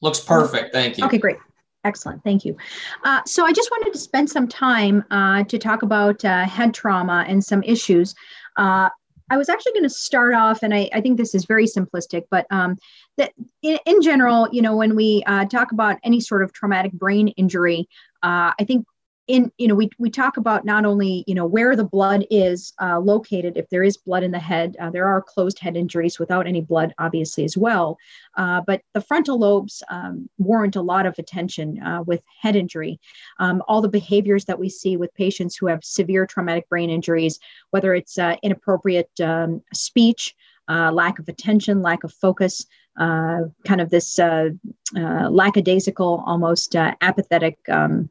Looks perfect. Thank you. Okay, great. Excellent. Thank you. Uh, so I just wanted to spend some time uh, to talk about uh, head trauma and some issues. Uh, I was actually going to start off, and I, I, think this is very simplistic, but um, that in, in, general, you know, when we uh, talk about any sort of traumatic brain injury, uh, I think in you know we, we talk about not only you know where the blood is uh, located if there is blood in the head uh, there are closed head injuries without any blood obviously as well. Uh, but the frontal lobes um, warrant a lot of attention uh, with head injury. Um, all the behaviors that we see with patients who have severe traumatic brain injuries whether it's uh, inappropriate um, speech uh, lack of attention lack of focus kind of this lackadaisical almost apathetic um,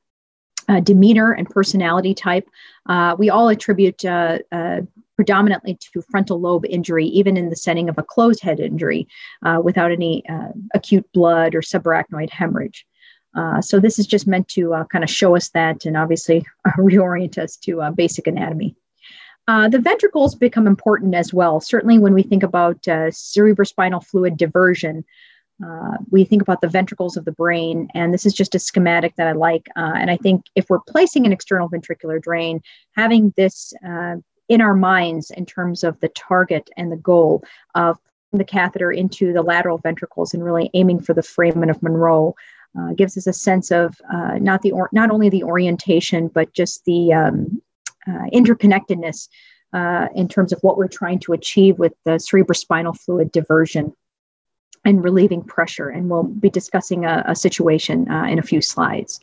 uh, demeanor and personality type. Uh, we all attribute uh, uh, predominantly to frontal lobe injury, even in the setting of a closed head injury uh, without any acute blood or subarachnoid hemorrhage. so this is just meant to kind of show us that and obviously reorient us to basic anatomy. Uh, the ventricles become important as well. Certainly, when we think about uh, cerebrospinal fluid diversion, uh, we think about the ventricles of the brain, and this is just a schematic that I like. Uh, and I think if we're placing an external ventricular drain, having this uh, in our minds in terms of the target and the goal of the catheter into the lateral ventricles and really aiming for the foramen of Monro uh, gives us a sense of uh, not the or- not only the orientation but just the um, uh, interconnectedness in terms of what we're trying to achieve with the cerebrospinal fluid diversion and relieving pressure. And we'll be discussing a, a situation uh, in a few slides.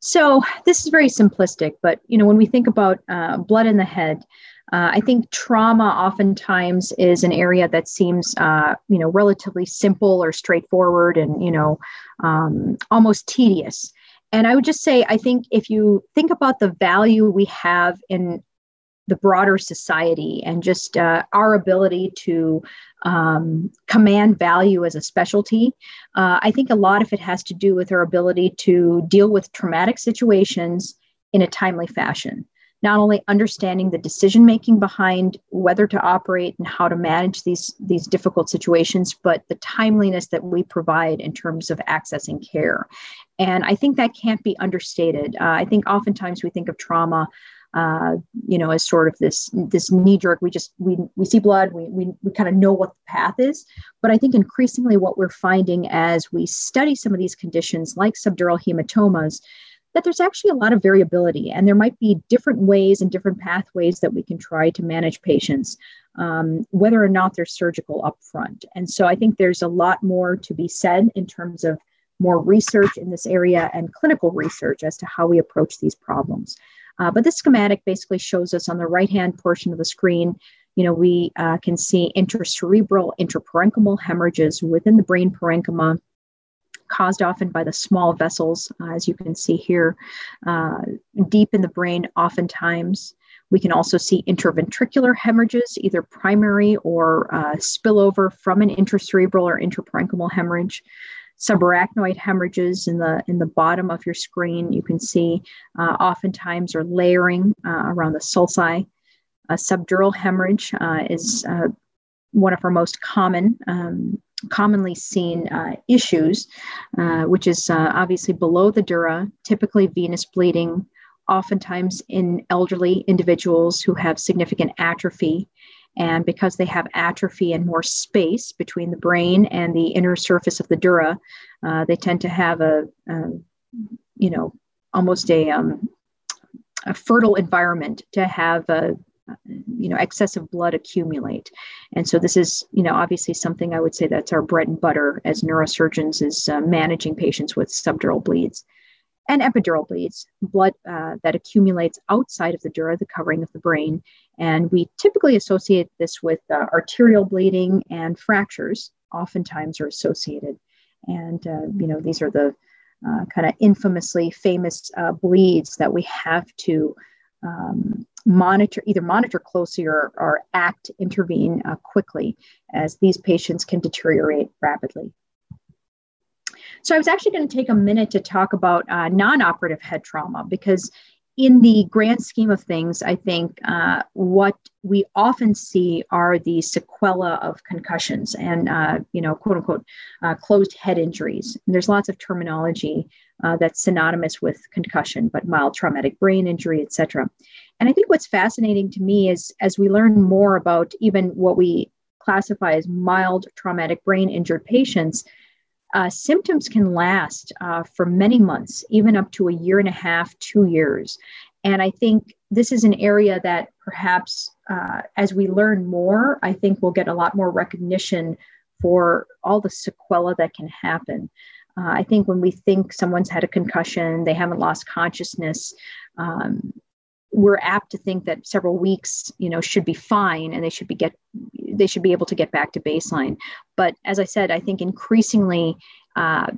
So this is very simplistic, but you know when we think about uh, blood in the head, uh, I think trauma oftentimes is an area that seems uh, you know relatively simple or straightforward and you know um, almost tedious. And I would just say I think if you think about the value we have in the broader society and just uh, our ability to um, command value as a specialty. Uh, I think a lot of it has to do with our ability to deal with traumatic situations in a timely fashion. Not only understanding the decision making behind whether to operate and how to manage these, these difficult situations, but the timeliness that we provide in terms of accessing care. And I think that can't be understated. Uh, I think oftentimes we think of trauma uh, you know, as sort of this this knee jerk. We just we we see blood, we we, we kind of know what the path is. But I think increasingly what we're finding as we study some of these conditions, like subdural hematomas, that there's actually a lot of variability, and there might be different ways and different pathways that we can try to manage patients, um, whether or not they're surgical upfront. And so I think there's a lot more to be said in terms of more research in this area and clinical research as to how we approach these problems. Uh, but this schematic basically shows us on the right-hand portion of the screen, you know, we uh, can see intracerebral, intraparenchymal hemorrhages within the brain parenchyma, caused often by the small vessels, uh, as you can see here, uh, deep in the brain oftentimes. We can also see intraventricular hemorrhages, either primary or uh, spillover from an intracerebral or intraparenchymal hemorrhage subarachnoid hemorrhages in the in the bottom of your screen. You can see uh, oftentimes are layering uh, around the sulci. A subdural hemorrhage uh, is uh, one of our most common um, commonly seen uh, issues uh, which is obviously below the dura typically venous bleeding oftentimes in elderly individuals who have significant atrophy and because they have atrophy and more space between the brain and the inner surface of the dura, uh, they tend to have a, a you know, almost a, um, a fertile environment to have a, you know excessive blood accumulate. And so this is you know obviously something i would say that's our bread and butter as neurosurgeons is uh, managing patients with subdural bleeds and epidural bleeds, blood uh, that accumulates outside of the dura, the covering of the brain. And we typically associate this with uh, arterial bleeding and fractures, oftentimes are associated. And, uh, you know, these are the uh, kind of infamously famous uh, bleeds that we have to um, monitor, either monitor closely or, or act, intervene uh, quickly, as these patients can deteriorate rapidly. So I was actually going to take a minute to talk about uh, non-operative head trauma because in the grand scheme of things, I think uh, what we often see are the sequela of concussions and, uh, you know, quote unquote, uh, closed head injuries. And there's lots of terminology uh, that's synonymous with concussion, but mild traumatic brain injury, et cetera. And I think what's fascinating to me is as we learn more about even what we classify as mild traumatic brain injured patients, uh, symptoms can last uh, for many months, even up to a year and a half, two years. And I think this is an area that perhaps uh, as we learn more, I think we'll get a lot more recognition for all the sequela that can happen. Uh, I think when we think someone's had a concussion, they haven't lost consciousness, um, we're apt to think that several weeks you know should be fine and they should be get they should be able to get back to baseline. But as i said i think increasingly uh,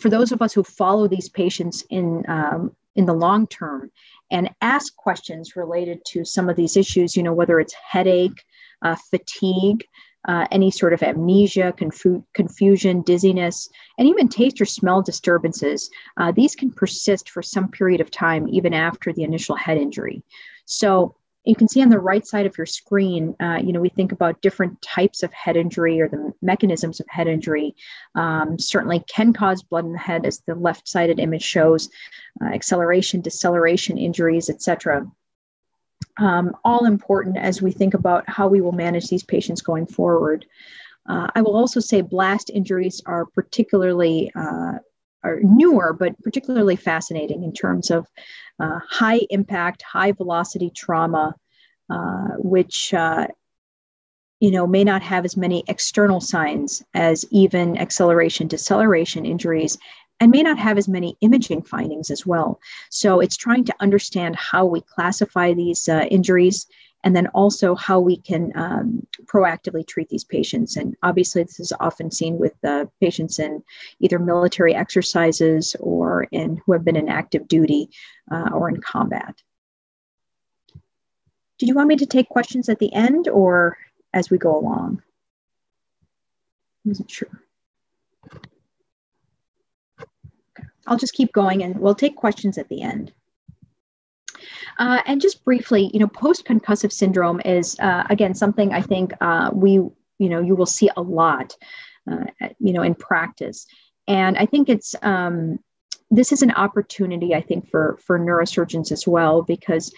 for those of us who follow these patients in um, in the long term and ask questions related to some of these issues you know whether it's headache uh, fatigue uh, any sort of amnesia, confu- confusion, dizziness, and even taste or smell disturbances. Uh, these can persist for some period of time, even after the initial head injury. So you can see on the right side of your screen, uh, you know, we think about different types of head injury or the mechanisms of head injury. Um, certainly can cause blood in the head, as the left-sided image shows, uh, acceleration, deceleration injuries, etc um, all important as we think about how we will manage these patients going forward. Uh, I will also say blast injuries are particularly uh, are newer, but particularly fascinating in terms of uh, high impact, high velocity trauma, uh, which uh, you know may not have as many external signs as even acceleration deceleration injuries and may not have as many imaging findings as well. So it's trying to understand how we classify these uh, injuries and then also how we can um, proactively treat these patients. And obviously, this is often seen with uh, patients in either military exercises or in who have been in active duty uh, or in combat. Did you want me to take questions at the end or as we go along? I wasn't sure. I'll just keep going and we'll take questions at the end. Uh, and just briefly, you know, post-concussive syndrome is uh, again something I think uh, we, you know, you will see a lot, uh, you know, in practice. And I think it's um, this is an opportunity I think for for neurosurgeons as well because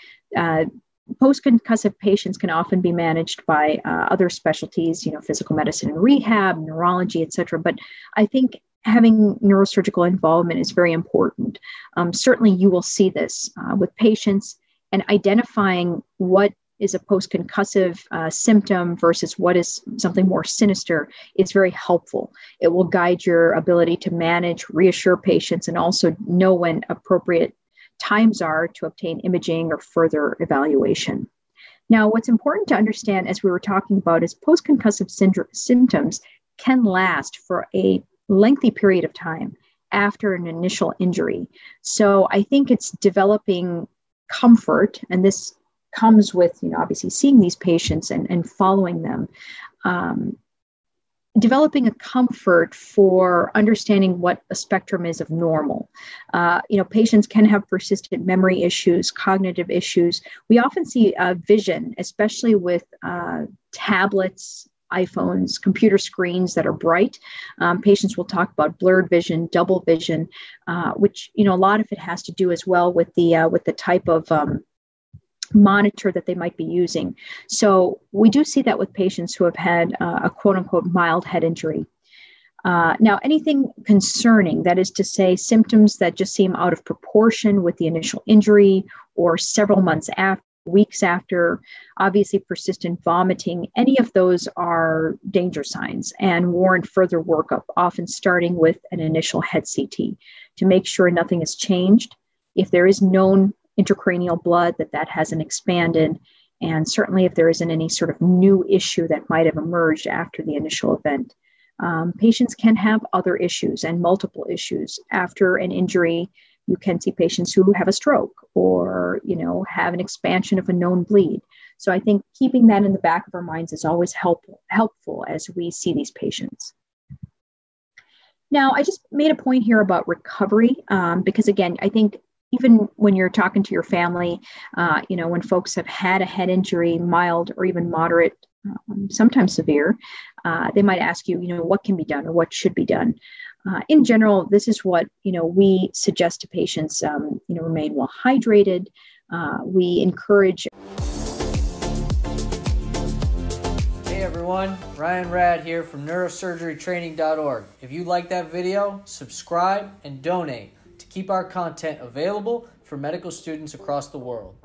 uh, post-concussive patients can often be managed by uh, other specialties, you know, physical medicine and rehab, neurology, et cetera. But I think having neurosurgical involvement is very important. Um, certainly, you will see this uh, with patients and identifying what is a post concussive uh, symptom versus what is something more sinister is very helpful. It will guide your ability to manage, reassure patients, and also know when appropriate times are to obtain imaging or further evaluation. Now, what's important to understand, as we were talking about, is post concussive syndrome symptoms can last for a lengthy period of time after an initial injury. So I think it's developing comfort, and this comes with, you know, obviously seeing these patients and, and following them. Um, developing a comfort for understanding what a spectrum is of normal. Uh, you know, patients can have persistent memory issues, cognitive issues. We often see uh, vision, especially with uh, tablets, iPhones, computer screens that are bright. Um, patients will talk about blurred vision, double vision, uh, which you know a lot of it has to do as well with the uh, with the type of um, monitor that they might be using. So we do see that with patients who have had uh, a quote unquote mild head injury. Uh, now, anything concerning, that is to say, symptoms that just seem out of proportion with the initial injury or several months after weeks after, obviously persistent vomiting, any of those are danger signs and warrant further workup, often starting with an initial head CT to make sure nothing has changed. If there is known intracranial blood, that that hasn't expanded, and certainly if there isn't any sort of new issue that might have emerged after the initial event. Um, patients can have other issues and multiple issues. After an injury you can see patients who have a stroke or you know have an expansion of a known bleed. So i think keeping that in the back of our minds is always helpful helpful as we see these patients. Now i just made a point here about recovery um, because again i think even when you're talking to your family, uh, you know, when folks have had a head injury, mild or even moderate, um, sometimes severe, uh, they might ask you, you know, what can be done or what should be done. Uh, in general, this is what you know we suggest to patients. Um, you know, remain well hydrated. Uh, we encourage. Hey everyone, Ryan Rad here from neurosurgerytraining.org. If you like that video, subscribe and donate keep our content available for medical students across the world.